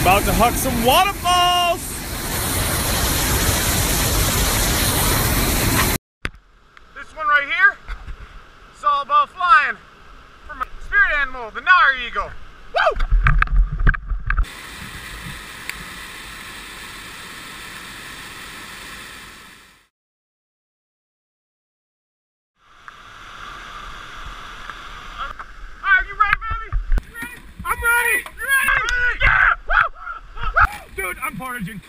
About to huck some waterfalls. This one right here, it's all about flying from a spirit animal, the Nara Eagle. Baby?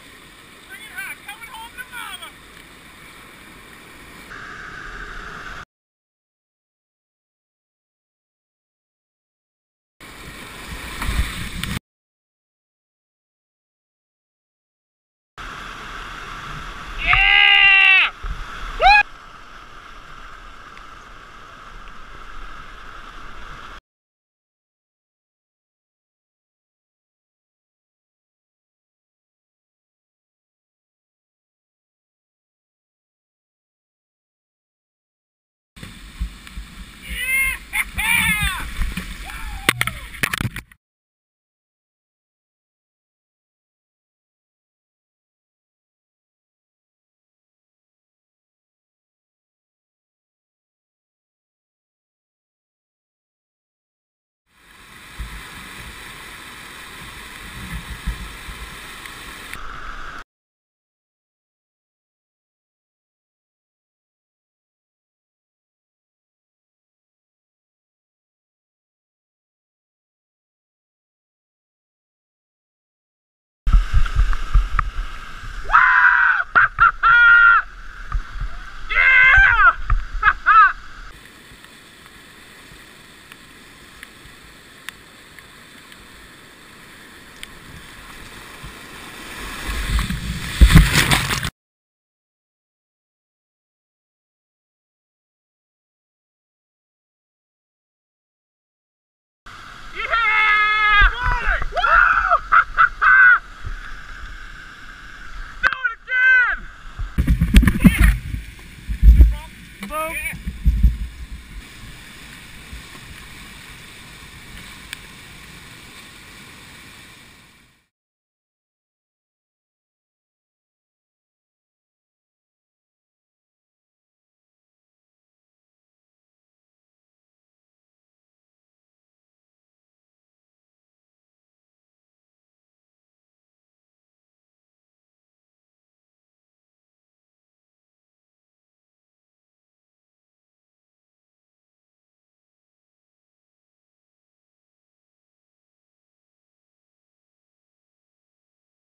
Bobo?